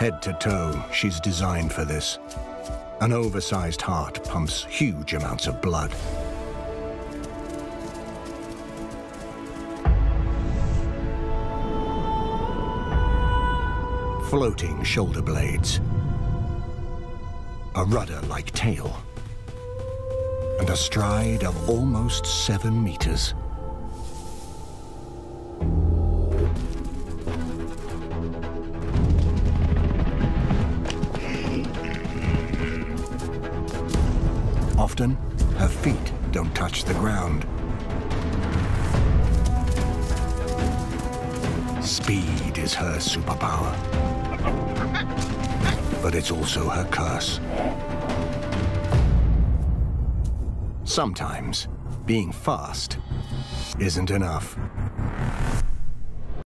Head to toe, she's designed for this. An oversized heart pumps huge amounts of blood. Floating shoulder blades. A rudder-like tail. And a stride of almost seven meters. Often, her feet don't touch the ground. Speed is her superpower. But it's also her curse. Sometimes, being fast isn't enough.